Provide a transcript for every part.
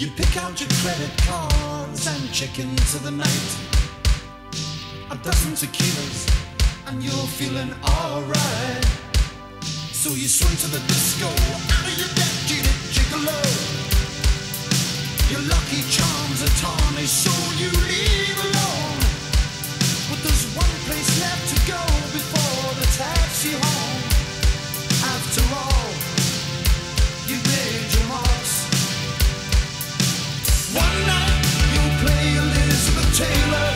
You pick out your credit cards and check into the night. A dozen tequilas and you're feeling alright. So you swing to the disco, out of your depth, get it gigolo. Your lucky charms are tarnished, so you leave alone. to the Taylor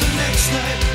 the next night.